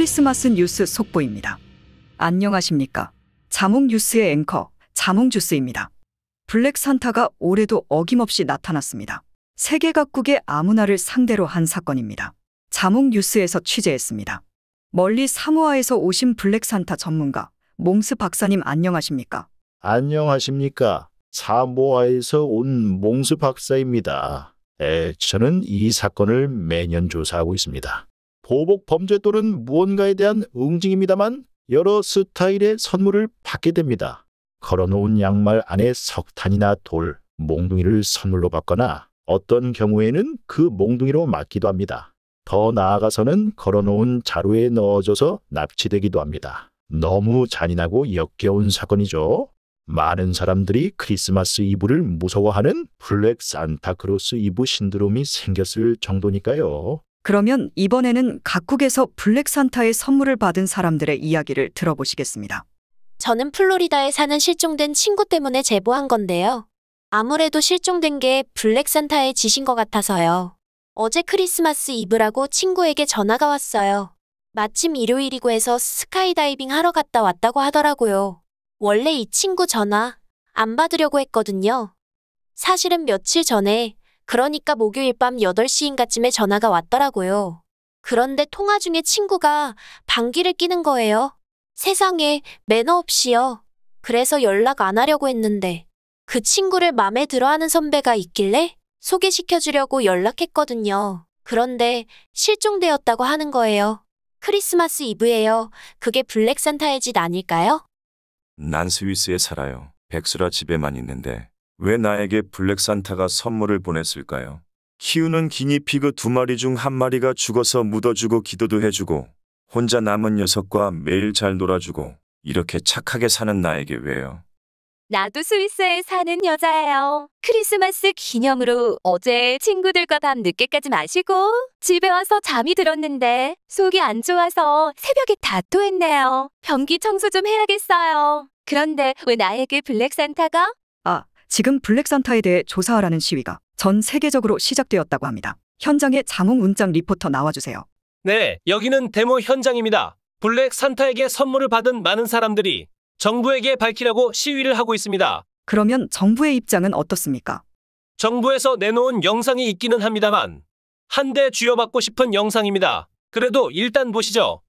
크리스마스 뉴스 속보입니다. 안녕하십니까. 자몽 뉴스의 앵커 자몽 주스입니다. 블랙 산타가 올해도 어김없이 나타났습니다. 세계 각국의 아무나를 상대로 한 사건입니다. 자몽 뉴스에서 취재했습니다. 멀리 사모아에서 오신 블랙 산타 전문가 몽스 박사님 안녕하십니까? 안녕하십니까. 사모아에서 온 몽스 박사입니다. 에, 저는 이 사건을 매년 조사하고 있습니다. 보복 범죄 또는 무언가에 대한 응징입니다만 여러 스타일의 선물을 받게 됩니다. 걸어놓은 양말 안에 석탄이나 돌, 몽둥이를 선물로 받거나 어떤 경우에는 그 몽둥이로 맞기도 합니다. 더 나아가서는 걸어놓은 자루에 넣어줘서 납치되기도 합니다. 너무 잔인하고 역겨운 사건이죠. 많은 사람들이 크리스마스 이브를 무서워하는 블랙 산타크로스 이브 신드롬이 생겼을 정도니까요. 그러면 이번에는 각국에서 블랙 산타의 선물을 받은 사람들의 이야기를 들어보시겠습니다. 저는 플로리다에 사는 실종된 친구 때문에 제보한 건데요. 아무래도 실종된 게 블랙 산타의 짓인 것 같아서요. 어제 크리스마스 이브라고 친구에게 전화가 왔어요. 마침 일요일이고 해서 스카이다이빙 하러 갔다 왔다고 하더라고요. 원래 이 친구 전화 안 받으려고 했거든요. 사실은 며칠 전에 그러니까 목요일 밤 8시인가쯤에 전화가 왔더라고요. 그런데 통화 중에 친구가 방귀를 끼는 거예요. 세상에 매너 없이요. 그래서 연락 안 하려고 했는데 그 친구를 맘에 들어하는 선배가 있길래 소개시켜주려고 연락했거든요. 그런데 실종되었다고 하는 거예요. 크리스마스 이브예요. 그게 블랙 산타의 짓 아닐까요? 난 스위스에 살아요. 백수라 집에만 있는데 왜 나에게 블랙 산타가 선물을 보냈을까요? 키우는 기니피그 두 마리 중 한 마리가 죽어서 묻어주고 기도도 해주고 혼자 남은 녀석과 매일 잘 놀아주고 이렇게 착하게 사는 나에게 왜요? 나도 스위스에 사는 여자예요. 크리스마스 기념으로 어제 친구들과 밤 늦게까지 마시고 집에 와서 잠이 들었는데 속이 안 좋아서 새벽에 다 토했네요. 변기 청소 좀 해야겠어요. 그런데 왜 나에게 블랙 산타가? 아, 지금 블랙 산타에 대해 조사하라는 시위가 전 세계적으로 시작되었다고 합니다. 현장에 자몽 운장 리포터 나와주세요. 네, 여기는 데모 현장입니다. 블랙 산타에게 선물을 받은 많은 사람들이 정부에게 밝히라고 시위를 하고 있습니다. 그러면 정부의 입장은 어떻습니까? 정부에서 내놓은 영상이 있기는 합니다만 한 대 쥐어받고 싶은 영상입니다. 그래도 일단 보시죠.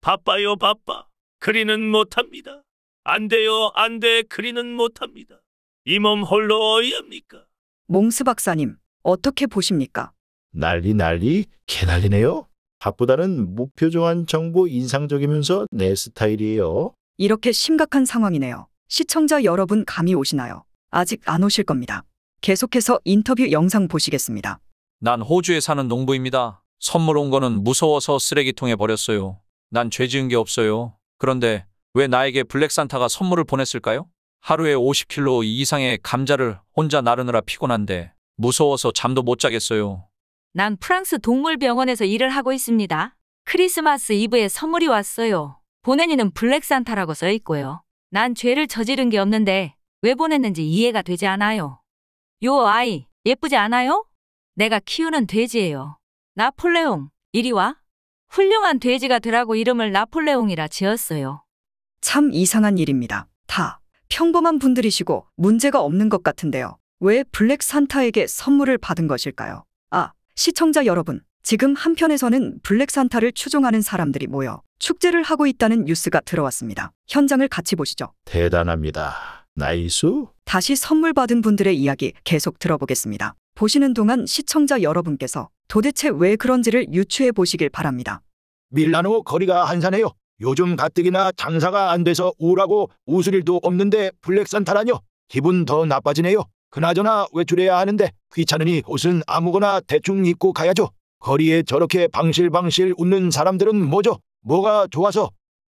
바빠요, 바빠. 그리는 못합니다. 안 돼요, 안 돼, 그리는 못합니다. 이 몸 홀로 어이합니까? 몽스 박사님, 어떻게 보십니까? 난리 난리 개난리네요. 바쁘다는 무표정한 정보 인상적이면서 내 스타일이에요. 이렇게 심각한 상황이네요. 시청자 여러분 감이 오시나요? 아직 안 오실 겁니다. 계속해서 인터뷰 영상 보시겠습니다. 난 호주에 사는 농부입니다. 선물 온 거는 무서워서 쓰레기통에 버렸어요. 난 죄 지은 게 없어요. 그런데 왜 나에게 블랙 산타가 선물을 보냈을까요? 하루에 50kg 이상의 감자를 혼자 나르느라 피곤한데 무서워서 잠도 못 자겠어요. 난 프랑스 동물병원에서 일을 하고 있습니다. 크리스마스 이브에 선물이 왔어요. 보낸 이는 블랙 산타라고 써 있고요. 난 죄를 저지른 게 없는데 왜 보냈는지 이해가 되지 않아요. 요 아이 예쁘지 않아요? 내가 키우는 돼지예요. 나폴레옹, 이리 와. 훌륭한 돼지가 되라고 이름을 나폴레옹이라 지었어요. 참 이상한 일입니다. 다 평범한 분들이시고 문제가 없는 것 같은데요. 왜 블랙 산타에게 선물을 받은 것일까요? 아, 시청자 여러분. 지금 한편에서는 블랙 산타를 추종하는 사람들이 모여 축제를 하고 있다는 뉴스가 들어왔습니다. 현장을 같이 보시죠. 대단합니다. Nice. 다시 선물 받은 분들의 이야기 계속 들어보겠습니다. 보시는 동안 시청자 여러분께서 도대체 왜 그런지를 유추해 보시길 바랍니다. 밀라노 거리가 한산해요. 요즘 가뜩이나 장사가 안 돼서 우울하고 웃을 일도 없는데 블랙산타라뇨. 기분 더 나빠지네요. 그나저나 외출해야 하는데 귀찮으니 옷은 아무거나 대충 입고 가야죠. 거리에 저렇게 방실방실 웃는 사람들은 뭐죠? 뭐가 좋아서?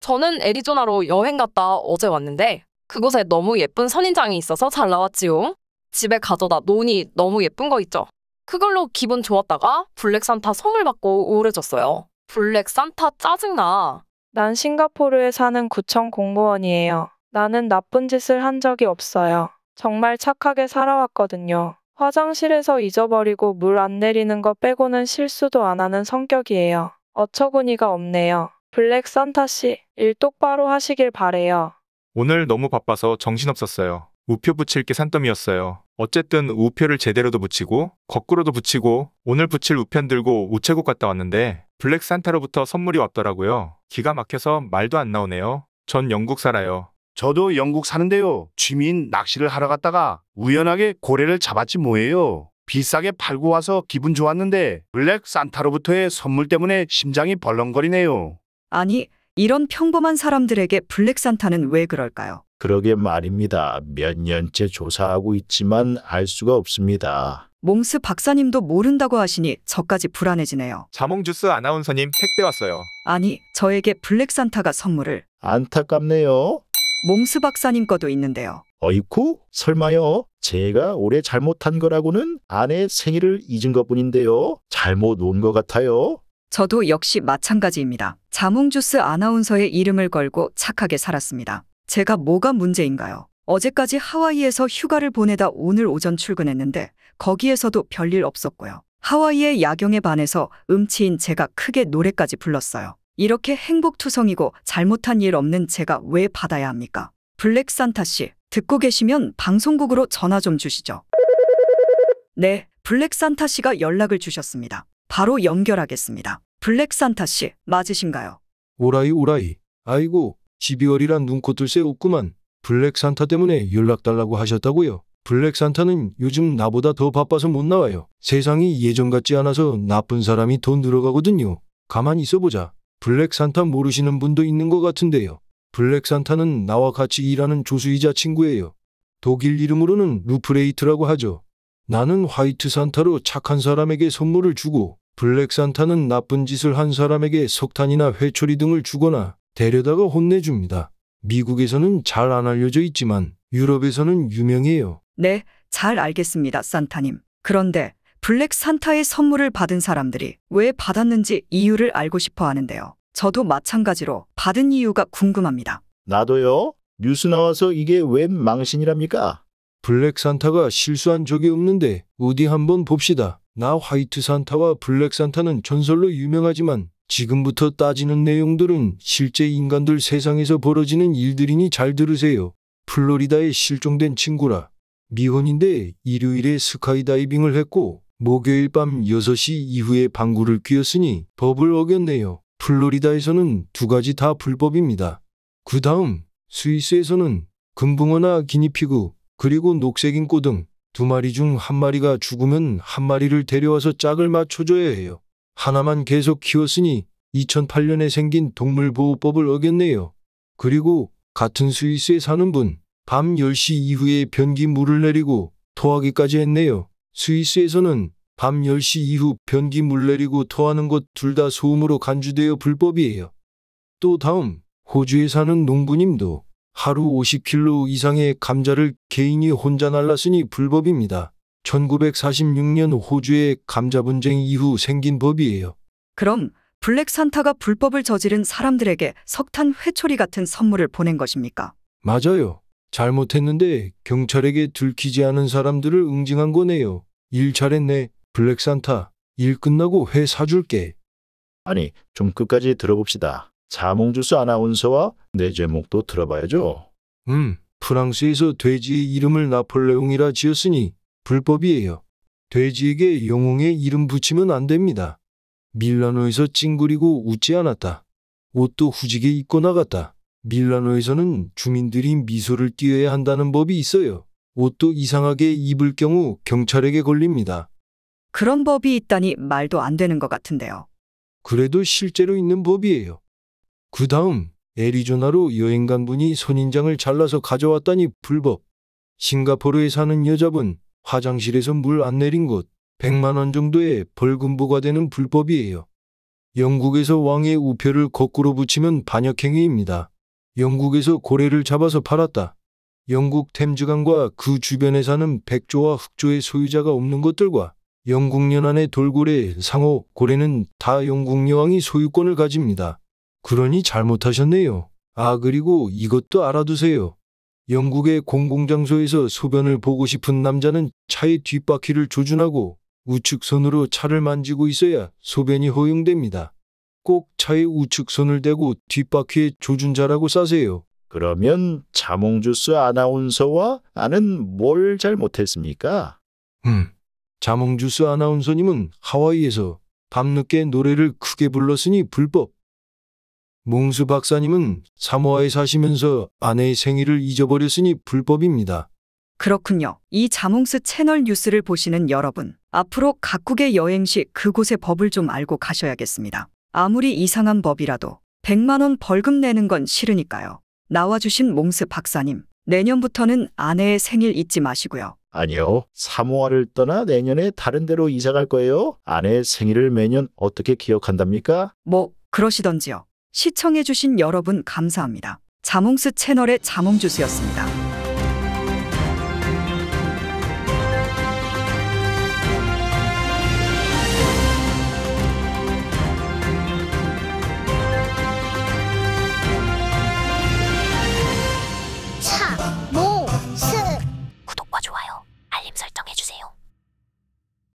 저는 애리조나로 여행 갔다 어제 왔는데 그곳에 너무 예쁜 선인장이 있어서 잘라 왔지요. 집에 가져다 놓으니 너무 예쁜 거 있죠. 그걸로 기분 좋았다가 블랙 산타 선물 받고 우울해졌어요. 블랙 산타 짜증나. 난 싱가포르에 사는 구청 공무원이에요. 나는 나쁜 짓을 한 적이 없어요. 정말 착하게 살아왔거든요. 화장실에서 잊어버리고 물 안 내리는 거 빼고는 실수도 안 하는 성격이에요. 어처구니가 없네요. 블랙 산타 씨, 일 똑바로 하시길 바래요. 오늘 너무 바빠서 정신없었어요. 우표 붙일 게 산더미였어요. 어쨌든 우표를 제대로도 붙이고 거꾸로도 붙이고 오늘 붙일 우편 들고 우체국 갔다 왔는데 블랙 산타로부터 선물이 왔더라고요. 기가 막혀서 말도 안 나오네요. 전 영국 살아요. 저도 영국 사는데요. 취미인 낚시를 하러 갔다가 우연하게 고래를 잡았지 뭐예요. 비싸게 팔고 와서 기분 좋았는데 블랙 산타로부터의 선물 때문에 심장이 벌렁거리네요. 아니, 이런 평범한 사람들에게 블랙 산타는 왜 그럴까요? 그러게 말입니다. 몇 년째 조사하고 있지만 알 수가 없습니다. 몽스 박사님도 모른다고 하시니 저까지 불안해지네요. 자몽주스 아나운서님 택배 왔어요. 아니, 저에게 블랙 산타가 선물을 안타깝네요. 몽스 박사님 거도 있는데요. 어이쿠? 설마요? 제가 올해 잘못한 거라고는 아내 생일을 잊은 것 뿐인데요. 잘못 온 것 같아요. 저도 역시 마찬가지입니다. 자몽주스 아나운서의 이름을 걸고 착하게 살았습니다. 제가 뭐가 문제인가요? 어제까지 하와이에서 휴가를 보내다 오늘 오전 출근했는데 거기에서도 별일 없었고요. 하와이의 야경에 반해서 음치인 제가 크게 노래까지 불렀어요. 이렇게 행복투성이고 잘못한 일 없는 제가 왜 받아야 합니까? 블랙 산타 씨, 듣고 계시면 방송국으로 전화 좀 주시죠. 네, 블랙 산타 씨가 연락을 주셨습니다. 바로 연결하겠습니다. 블랙 산타 씨, 맞으신가요? 오라이 오라이. 아이고 12월이라 눈코 뜰 새 없구만. 블랙 산타 때문에 연락 달라고 하셨다고요? 블랙 산타는 요즘 나보다 더 바빠서 못 나와요. 세상이 예전 같지 않아서 나쁜 사람이 더 늘어가거든요. 가만히 있어보자. 블랙 산타 모르시는 분도 있는 것 같은데요. 블랙 산타는 나와 같이 일하는 조수이자 친구예요. 독일 이름으로는 루프레히트라고 하죠. 나는 화이트 산타로 착한 사람에게 선물을 주고 블랙 산타는 나쁜 짓을 한 사람에게 석탄이나 회초리 등을 주거나 데려다가 혼내줍니다. 미국에서는 잘 안 알려져 있지만 유럽에서는 유명해요. 네, 잘 알겠습니다, 산타님. 그런데 블랙 산타의 선물을 받은 사람들이 왜 받았는지 이유를 알고 싶어 하는데요. 저도 마찬가지로 받은 이유가 궁금합니다. 나도요. 뉴스 나와서 이게 웬 망신이랍니까? 블랙 산타가 실수한 적이 없는데 어디 한번 봅시다. 나 화이트 산타와 블랙 산타는 전설로 유명하지만 지금부터 따지는 내용들은 실제 인간들 세상에서 벌어지는 일들이니 잘 들으세요. 플로리다에 실종된 친구라. 미혼인데 일요일에 스카이다이빙을 했고 목요일 밤 6시 이후에 방구를 뀌었으니 법을 어겼네요. 플로리다에서는 두 가지 다 불법입니다. 그 다음 스위스에서는 금붕어나 기니피그 그리고 녹색 인 꼬 등 두 마리 중 한 마리가 죽으면 한 마리를 데려와서 짝을 맞춰줘야 해요. 하나만 계속 키웠으니 2008년에 생긴 동물보호법을 어겼네요. 그리고 같은 스위스에 사는 분, 밤 10시 이후에 변기 물을 내리고 토하기까지 했네요. 스위스에서는 밤 10시 이후 변기 물 내리고 토하는 것 둘 다 소음으로 간주되어 불법이에요. 또 다음, 호주에 사는 농부님도 하루 50kg 이상의 감자를 개인이 혼자 날랐으니 불법입니다. 1946년 호주의 감자 분쟁 이후 생긴 법이에요. 그럼 블랙 산타가 불법을 저지른 사람들에게 석탄 회초리 같은 선물을 보낸 것입니까? 맞아요. 잘못했는데 경찰에게 들키지 않은 사람들을 응징한 거네요. 일 잘했네, 블랙 산타. 일 끝나고 회 사줄게. 아니, 좀 끝까지 들어봅시다. 자몽주스 아나운서와 내 제목도 들어봐야죠. 음, 프랑스에서 돼지의 이름을 나폴레옹이라 지었으니 불법이에요. 돼지에게 영웅의 이름 붙이면 안 됩니다. 밀라노에서 찡그리고 웃지 않았다. 옷도 후지게 입고 나갔다. 밀라노에서는 주민들이 미소를 띄어야 한다는 법이 있어요. 옷도 이상하게 입을 경우 경찰에게 걸립니다. 그런 법이 있다니 말도 안 되는 것 같은데요. 그래도 실제로 있는 법이에요. 그 다음 애리조나로 여행 간 분이 선인장을 잘라서 가져왔다니 불법. 싱가포르에 사는 여자분 화장실에서 물 안 내린 것 100만 원 정도의 벌금 부과되는 불법이에요. 영국에서 왕의 우표를 거꾸로 붙이면 반역행위입니다. 영국에서 고래를 잡아서 팔았다. 영국 템즈강과 그 주변에 사는 백조와 흑조의 소유자가 없는 것들과 영국 연안의 돌고래, 상어, 고래는 다 영국 여왕이 소유권을 가집니다. 그러니 잘못하셨네요. 아 그리고 이것도 알아두세요. 영국의 공공장소에서 소변을 보고 싶은 남자는 차의 뒷바퀴를 조준하고 우측 손으로 차를 만지고 있어야 소변이 허용됩니다. 꼭 차에 우측 손을 대고 뒷바퀴에 조준자라고 싸세요. 그러면 자몽주스 아나운서와 나는 뭘 잘못했습니까? 음. 자몽주스 아나운서님은 하와이에서 밤늦게 노래를 크게 불렀으니 불법. 몽스 박사님은 사모아에 사시면서 아내의 생일을 잊어버렸으니 불법입니다. 그렇군요. 이 자몽스 채널 뉴스를 보시는 여러분, 앞으로 각국의 여행 시 그곳의 법을 좀 알고 가셔야겠습니다. 아무리 이상한 법이라도 100만 원 벌금 내는 건 싫으니까요. 나와주신 몽스 박사님, 내년부터는 아내의 생일 잊지 마시고요. 아니요. 사모아를 떠나 내년에 다른 데로 이사 갈 거예요. 아내의 생일을 매년 어떻게 기억한답니까? 뭐 그러시던지요. 시청해주신 여러분 감사합니다. 자몽스 채널의 자몽주스였습니다.